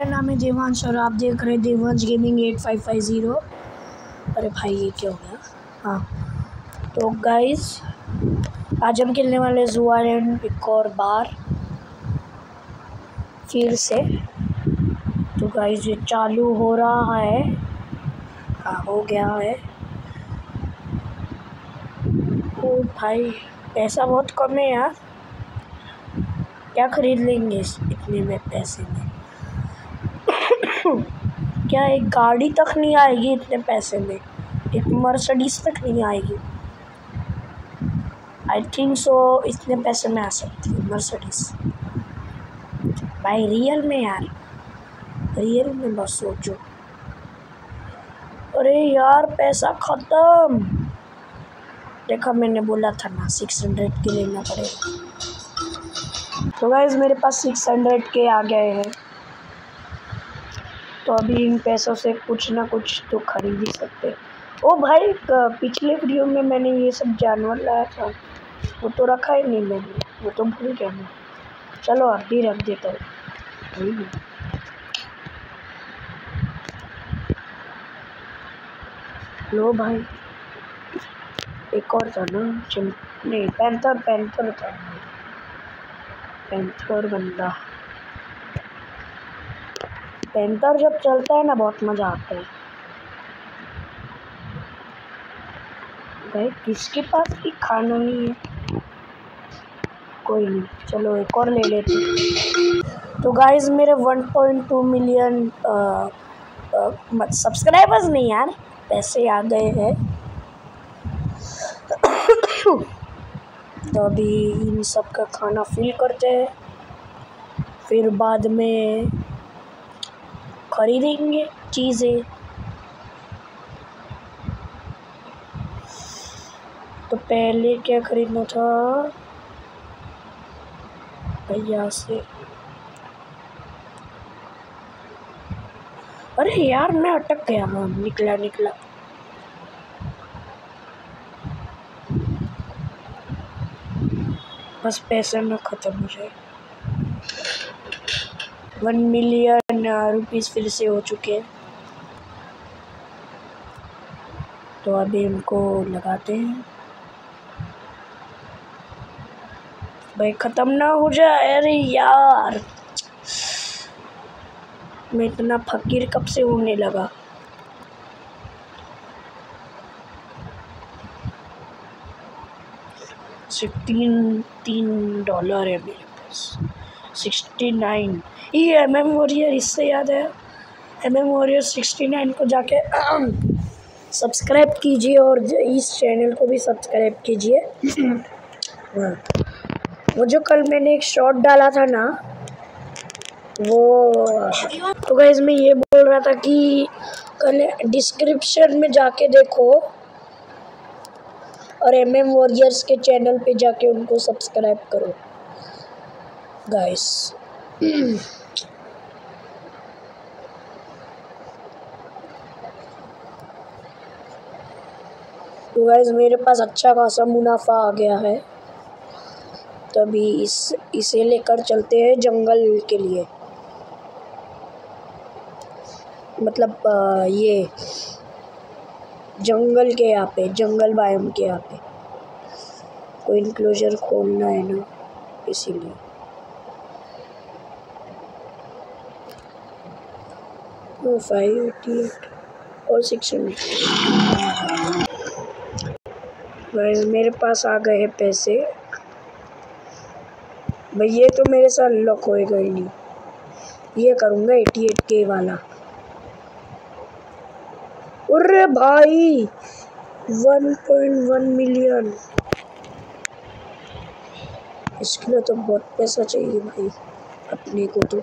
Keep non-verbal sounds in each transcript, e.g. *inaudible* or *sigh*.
मेरा नाम है देवांश और आप देख रहे हैं Devansh gaming eight five five zero अरे भाई, ये क्या हो गया? हाँ। तो गाइस आज हम खेलने वाले जुआ एंड एक और बार। फिर से। तो गाइस ये चालू हो रहा है। हाँ हो गया है। ओ भाई, पैसा बहुत कम है यार। क्या खरीद लेंगे इतने में पैसे में? क्या एक गाड़ी तक नहीं आएगी इतने पैसे में? एक मर्सडीज तक नहीं आएगी। आई थिंक सो इतने पैसे में आ सकती है मर्सडीज भाई रियल में यार। रियल में बस सोचो। अरे यार, पैसा ख़त्म। देखा, मैंने बोला था ना सिक्स हंड्रेड के लेना पड़ेगा। तो गाइज़ मेरे पास सिक्स हंड्रेड के आ गए हैं। तो अभी इन पैसों से कुछ ना कुछ तो खरीद ही सकते ओ भाई पिछले वीडियो में मैंने ये सब जानवर लाया था। वो तो रखा ही नहीं मैंने, वो तो भूल गया मैं। चलो अभी रख देता हूँ। लो भाई। एक और था ना, चिम, नहीं, पैंथर पैंथर था। पैंथर बंदा। पैंथर जब चलता है ना, बहुत मज़ा आता है। भाई, किसके पास भी खाना नहीं है? कोई नहीं, चलो एक और ले लेते तो गाइस मेरे 1.2 मिलियन सब्सक्राइबर्स नहीं यार, पैसे आ गए हैं। तो अभी इन सब का खाना फिल करते हैं। फिर बाद में खरीदेंगे चीज़ें। तो पहले क्या खरीदना था? भैया से। अरे यार, मैं अटक गया मैं निकला निकला। बस पैसे में ख़त्म हो जाए। वन मिलियन रुपीस फिर से हो चुके हैं। तो अभी इनको लगाते हैं। भाई, ख़त्म ना हो जाए। अरे यार! मैं इतना फकीर कब से होने लगा? सिर्फ़ तीन तीन डॉलर है मेरे पास। Sixty nine. ये एम एम वॉरियर इससे याद है। M M warrior sixty nine को जाके सब्सक्राइब कीजिए और इस चैनल को भी सब्सक्राइब कीजिए। हाँ। वो जो कल मैंने एक शॉट डाला था ना, वो तो गैस मैं ये बोल रहा था कि कल डिस्क्रिप्शन में जाके देखो और एम एम वॉरियर्स के चैनल पे जाके उनको सब्सक्राइब करो। गाइस *clears throat* तो गाइस मेरे पास अच्छा खासा मुनाफा आ गया है। तभी इस, इसे लेकर चलते हैं जंगल के लिए। मतलब ये जंगल के यहाँ पे, जंगल बायम के यहाँ पे। कोई इनक्लोजर खोलना है ना, इसीलिए। फाइव एटी एट और सिक्स हंड्रेड मेरे पास आ गए हैं पैसे। भाई, ये तो मेरे साथ लॉक होएगा ही नहीं। ये करूँगा एटी एट के वाला। अरे भाई वन पॉइंट वन मिलियन इसके लिए तो बहुत पैसा चाहिए भाई, अपने को तो।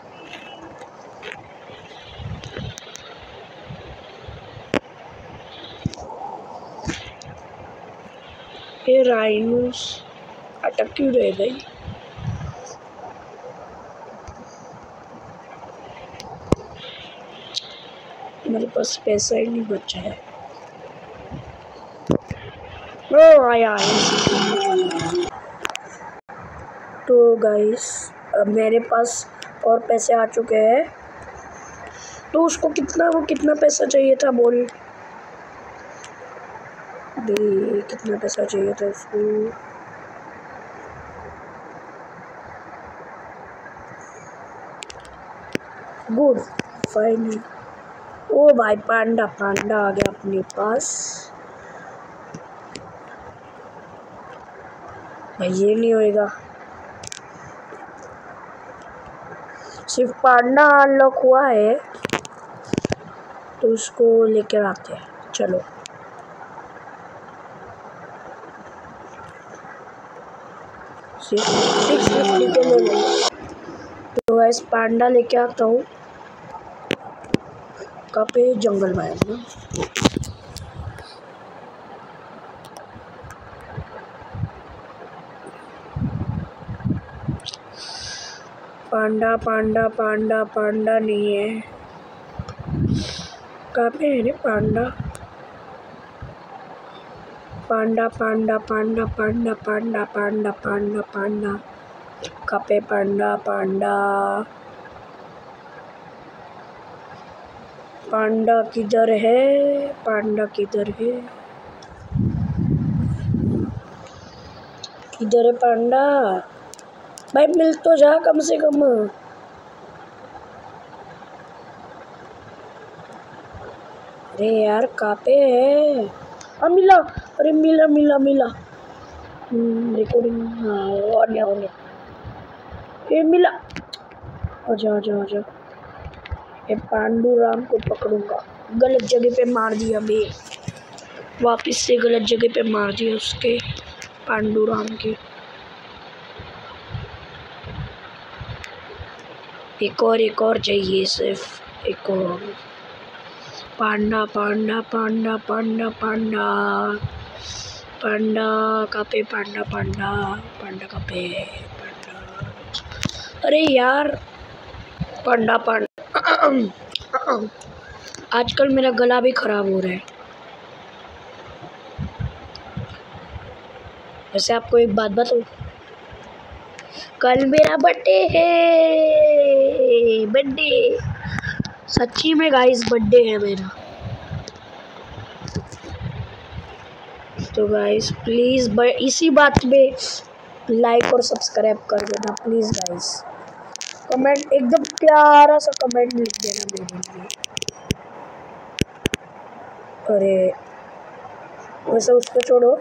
ये राइनोस अटक क्यों रहे भाई? मेरे पास पैसा ही नहीं बचा है। ओ, आया तो गाइस अब मेरे पास और पैसे आ चुके हैं। तो उसको कितना, वो कितना पैसा चाहिए था बोल? भी कितना पैसा चाहिए था उसको? गुड फाइन ओ भाई, पांडा पांडा आ गया अपने पास। भाई ये नहीं होएगा। सिर्फ़ पांडा अनलॉक हुआ है तो उसको लेकर आते हैं। चलो। सिक्स फिफ्टी के ले तो वैसे पांडा लेके आता हूँ। पे जंगल में ना। पांडा पांडा पांडा पांडा नहीं है। कहाँ पे है रे panda. Panda panda panda panda panda panda panda panda. कहाँ पे पांडा पांडा। पांडा किधर है? पांडा किधर है? किधर है पांडा? भाई, मिल तो जा कम से कम। अरे यार, कहाँ पे है? हाँ मिला अरे मिला मिला मिला रिकॉर्डिंग हाँ और गया हो गया ये मिला आजा आजा आजा ये पांडू राम को पकड़ूँगा गलत जगह पे मार दिया बे वापस से गलत जगह पे मार दिया उसके पांडू राम के एक और एक और चाहिए सिर्फ़ एक और panda panda panda panda panda. Panda कहाँ पे, पांडा पांडा पांडा कहाँ पे, पांडा। अरे यार, पांडा पांडा। आजकल मेरा गला भी खराब हो रहा है। वैसे आपको एक बात बताऊँ, कल मेरा बर्थडे है बर्थडे सच्ची में गाइस बर्थडे है मेरा। तो गाइस प्लीज़ इसी बात में लाइक और सब्सक्राइब कर देना प्लीज़ गाइस कमेंट एकदम प्यारा सा कमेंट लिख देना मेरे लिए। अरे, वैसे उसको छोड़ो,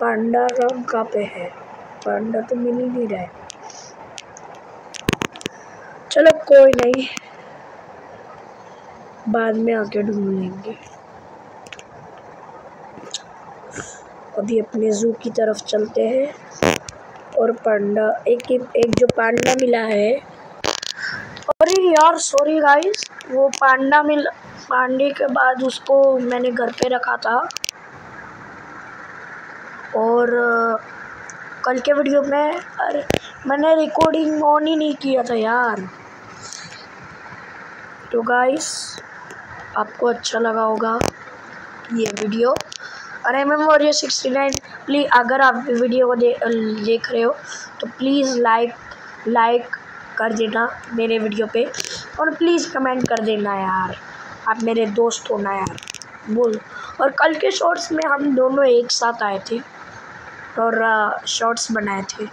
पांडा रंग कहाँ पे है? पांडा तो मिल ही नहीं रहा है। चलो, कोई नहीं। बाद में आके ढूंढ लेंगे। अभी अपने जू की तरफ़ चलते हैं और पांडा, एक एक जो पांडा मिला है। अरे यार सॉरी गाइस वो पांडा मिल, पांडे के बाद उसको मैंने घर पे रखा था। और, कल के वीडियो में, अरे, मैंने रिकॉर्डिंग ऑन ही नहीं किया था यार। तो गाइस आपको अच्छा लगा होगा ये वीडियो। और M M warrior sixty nine please अगर आप वीडियो को दे, देख रहे हो तो प्लीज़ लाइक लाइक कर देना मेरे वीडियो पे। और प्लीज़ कमेंट कर देना यार आप मेरे दोस्त होना यार बोल। और कल के शॉर्ट्स में हम दोनों एक साथ आए थे और शॉर्ट्स बनाए थे।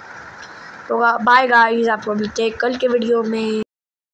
तो बाय गाइस आपको मिलते हैं कल के वीडियो में।